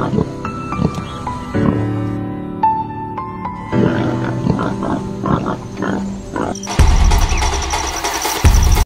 algo